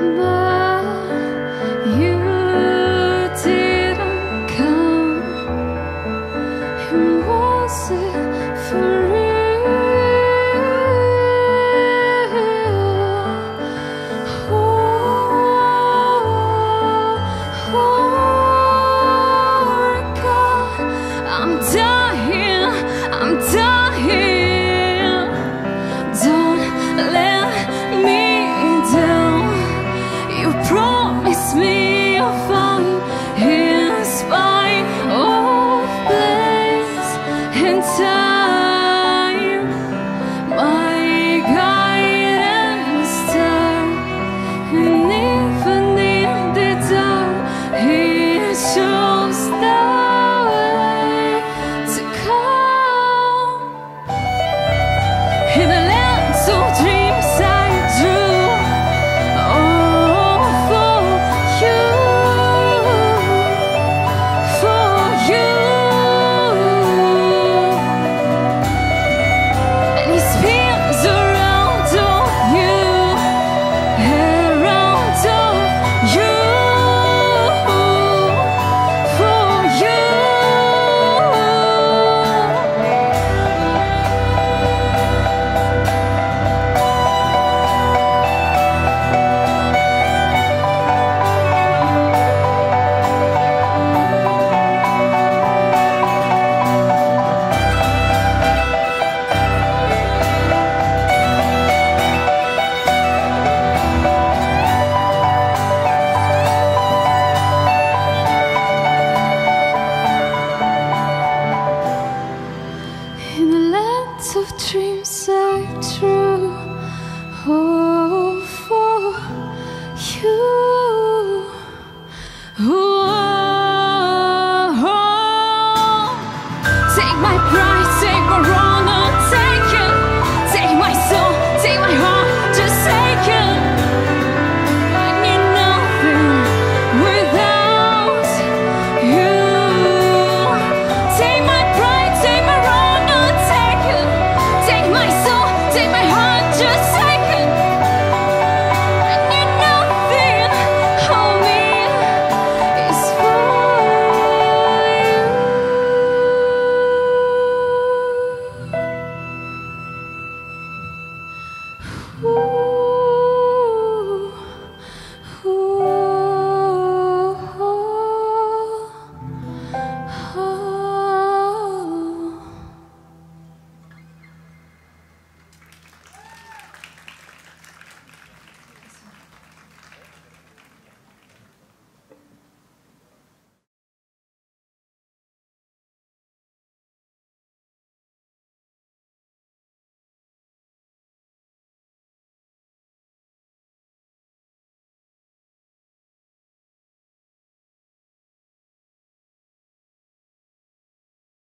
Bye.